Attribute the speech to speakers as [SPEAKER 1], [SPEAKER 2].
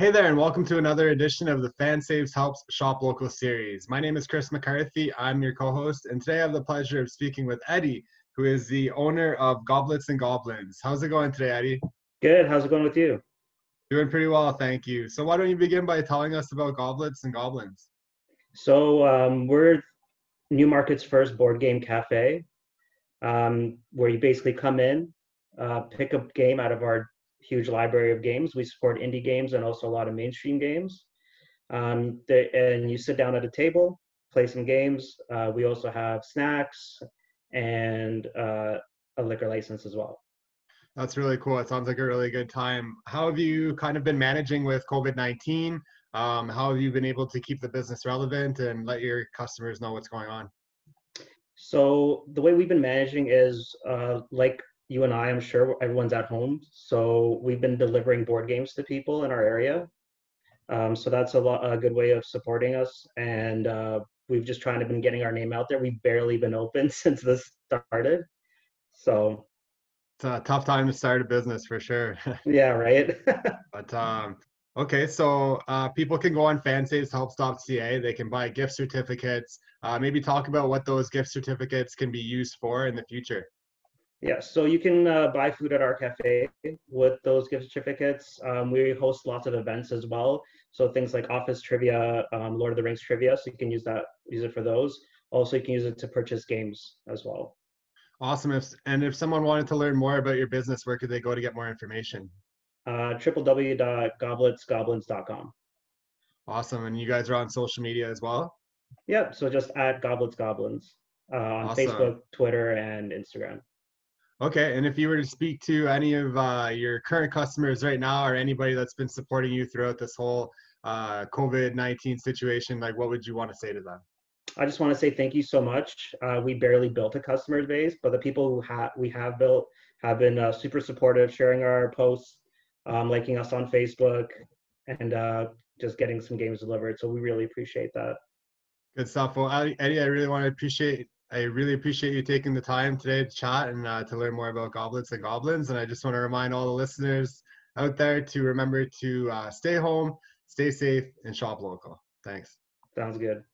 [SPEAKER 1] Hey there, and welcome to another edition of the FanSaves Helps Shop Local series. My name is Kris McCarthy. I'm your co host, and today I have the pleasure of speaking with Eddie, who is the owner of Goblets and Goblins. How's it going today, Eddie?
[SPEAKER 2] Good. How's it going with you?
[SPEAKER 1] Doing pretty well, thank you. So, why don't you begin by telling us about Goblets and Goblins?
[SPEAKER 2] So, um, we're Newmarket's first board game cafe, um, where you basically come in, uh, pick a game out of our huge library of games. We support indie games and also a lot of mainstream games. Um, they, and you sit down at a table, play some games. Uh, we also have snacks and uh, a liquor license as well.
[SPEAKER 1] That's really cool. It sounds like a really good time. How have you kind of been managing with COVID 19? Um, how have you been able to keep the business relevant and let your customers know what's going on?
[SPEAKER 2] So, the way we've been managing is uh, like you and I, I'm sure everyone's at home. So we've been delivering board games to people in our area. Um, so that's a, lot, a good way of supporting us. And uh, we've just trying to been getting our name out there. We've barely been open since this started. So
[SPEAKER 1] it's a tough time to start a business for sure.
[SPEAKER 2] yeah, right.
[SPEAKER 1] but um, okay, so uh, people can go on FanSaves Helps dot CA. They can buy gift certificates. Uh, maybe talk about what those gift certificates can be used for in the future.
[SPEAKER 2] Yeah, so you can uh, buy food at our cafe with those gift certificates. Um, we host lots of events as well. So things like Office trivia, um, Lord of the Rings trivia. So you can use that, use it for those. Also, you can use it to purchase games as well.
[SPEAKER 1] Awesome. If, and if someone wanted to learn more about your business, where could they go to get more information?
[SPEAKER 2] Uh, www.gobletsgoblins.com.
[SPEAKER 1] Awesome. And you guys are on social media as well?
[SPEAKER 2] Yep. So just at Goblets Goblins uh, on awesome. Facebook, Twitter, and Instagram.
[SPEAKER 1] Okay, and if you were to speak to any of uh, your current customers right now, or anybody that's been supporting you throughout this whole uh, COVID nineteen situation, like what would you want to say to them?
[SPEAKER 2] I just want to say thank you so much. Uh, we barely built a customer base, but the people who have we have built have been uh, super supportive, sharing our posts, um, liking us on Facebook, and uh, just getting some games delivered. So we really appreciate that.
[SPEAKER 1] Good stuff. Well, Eddie, I really want to appreciate I really appreciate you taking the time today to chat and uh, to learn more about goblets and goblins. And I just want to remind all the listeners out there to remember to uh, stay home, stay safe, and shop local. Thanks.
[SPEAKER 2] Sounds good.